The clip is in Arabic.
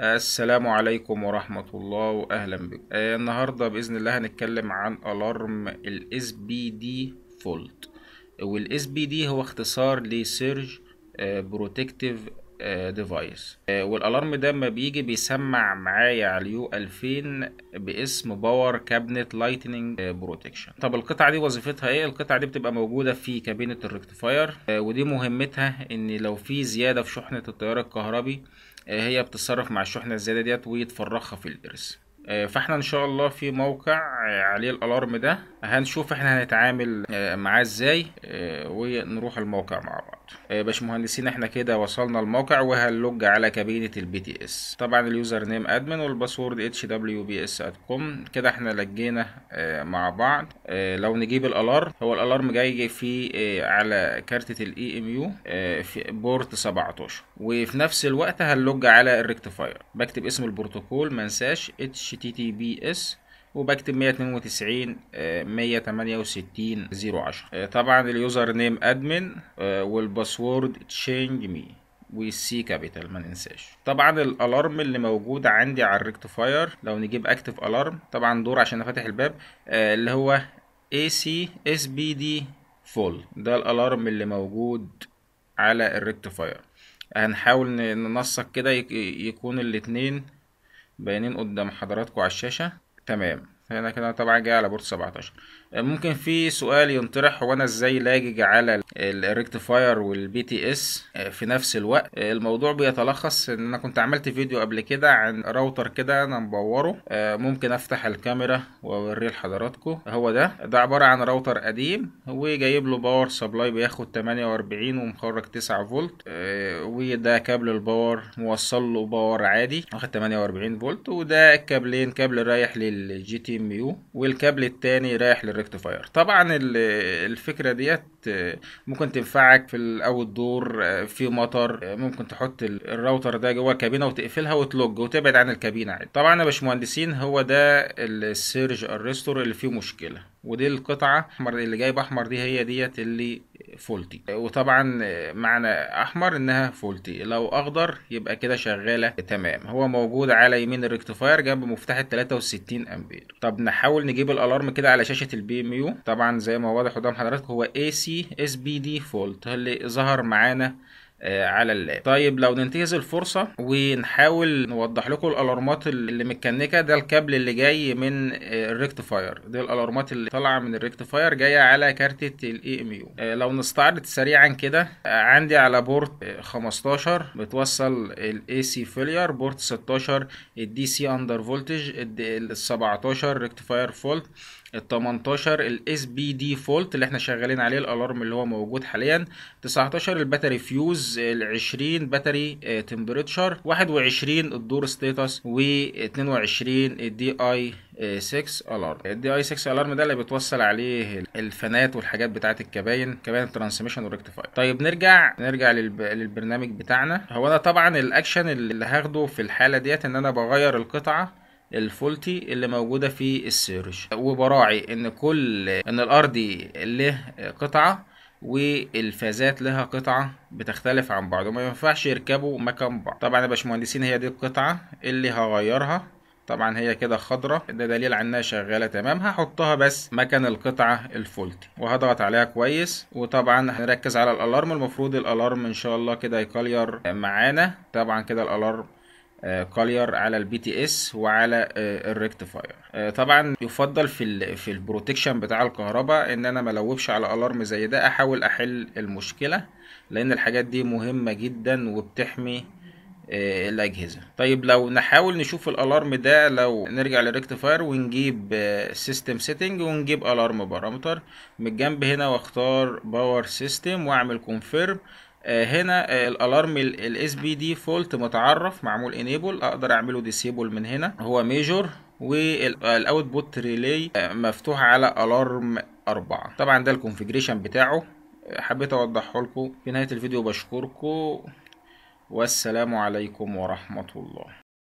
السلام عليكم ورحمة الله وأهلا بكم. آه النهاردة بإذن الله هنتكلم عن alarm ال SPD Fault. وال SPD هو اختصار ل Surge آه Protective آه آه وال alarm ده لما بيجي بيسمع معايا على ال U2000 باسم Power Cabinet Lightning Protection طب القطعة دي وظيفتها إيه؟ القطعة دي بتبقى موجودة في كابينة ال rectifier آه ودي مهمتها إن لو في زيادة في شحنة التيار الكهربي هي بتتصرف مع الشحنة الزيادة ديت وتفرغها في ال earth. فإحنا إن شاء الله في موقع عليه ال alarm ده. هنشوف إحنا هنتعامل معاه إزاي ونروح الموقع مع بعض. باشمهندسين إحنا كده وصلنا الموقع وهن log على كابينة ال BTS طبعا ال username admin وال password hwbs com كده إحنا log ينا مع بعض. لو نجيب ال alarm هو ال alarm جاي في على كارتة ال EMU في port 17 وفي نفس الوقت هن log على ال rectifier بكتب اسم البروتوكول منساش اتش تي تي بي اس وبكتب 192 168 010 طبعا ال username admin وال password change me وال C capital ما ننساش. طبعا ال alarm اللي موجود عندي على ال rectifier لو نجيب active alarm طبعا door عشان فاتح الباب اللي هو AC SPD fault ده ال alarm اللي موجود على ال rectifier هنحاول ننسق كده يكون الاتنين باينين قدام حضراتكم على الشاشة. تمام. هنا كده طبعا جاي على port 17 ممكن في سؤال ينطرح هو أنا إزاي لاجج على ال rectifier وال BTS في نفس الوقت؟ الموضوع بيتلخص إن أنا كنت عملت فيديو قبل كده عن راوتر كده أنا م power ه. ممكن أفتح الكاميرا وأوريه لحضراتكم. هو ده. ده عبارة عن راوتر قديم وجايب له power supply بياخد 48 ومخرج 9 فولت. وده كابل ال power موصل له power عادي واخد 48 فولت. وده كابلين كابل رايح لل GTMU والكابل التاني رايح لل rectifier طبعا الفكرة ديت ممكن تنفعك في ال outdoor في مطر ممكن تحط الراوتر ده جوه الكابينة وتقفلها وت log وتبعد عن الكابينة عادي. طبعا يا باشمهندسين هو ده ال surge arrestor اللي فيه مشكلة. ودي القطعة اللي جايب أحمر دي هي ديت اللي faulty. وطبعا معنى أحمر إنها faulty. لو أخضر يبقى كده شغالة. تمام. هو موجود على يمين ال rectifier جنب مفتاح ال 63 أمبير. طب نحاول نجيب ال alarm كده على شاشة ال PMU. طبعا زي ما واضح قدام حضراتكم هو AC SPD fault. اللي ظهر معانا على اللاب. طيب لو ننتهز الفرصة ونحاول نوضح لكم ال alarm ات اللي مت connect ة ده الكابل اللي جاي من ال rectifier دي ال alarm ات اللي طالعة من ال rectifier جاية على كارتة ال EMU لو نستعرض سريعا كده عندي على port 15 بتوصل ال AC failure port 16 ال DC under voltage ال 17 rectifier fault ال 18 ال SPD fault اللي إحنا شغالين عليه ال alarm اللي هو موجود حاليا 19 ال battery fuse ال 20 battery temperature 21 ال door status و 22 ال DI 6 alarm ال DI 6 alarm ده اللي بتوصل عليه ال fan ات والحاجات بتاعه الكباين كباين ال transmission وال rectifier طيب نرجع نرجع للب... للبرنامج بتاعنا. هو أنا طبعا الأكشن اللي هاخده في الحالة ديت إن أنا بغير القطعة ال faulty اللي موجودة في ال surge. وبراعي إن كل إن الارضي له قطعة وال phase ات لها قطعة بتختلف عن بعض. وما ينفعش يركبوا مكان بعض. طبعا يا باشمهندسين هي دي القطعة اللي هغيرها. طبعا هي كده خضرة. ده دليل على إنها شغالة تمام. هحطها بس مكان القطعة ال faulty. وهضغط عليها كويس. وطبعا هنركز على ال alarm. المفروض ال alarm إن شاء الله كده ي clear معانا. طبعا كده ال alarm كالير على ال BTS وعلى ال rectifier طبعا يفضل في في ال protection بتاع الكهرباء إن أنا ما الوبش على alarm زي ده أحاول أحل المشكلة لأن الحاجات دي مهمة جدا وبتحمي الأجهزة. طيب لو نحاول نشوف ال alarm ده لو نرجع لل rectifier ونجيب system setting ونجيب alarm parameter من الجنب هنا واختار power system واعمل confirm هنا ال alarm ال SPD fault متعرف معمول enable أقدر أعمله disable من هنا. هو major وال output relay مفتوح على alarm أربعة. طبعا ده ال configuration بتاعه. حبيت أوضحه لكم. في نهاية الفيديو بشكركم. والسلام عليكم ورحمة الله.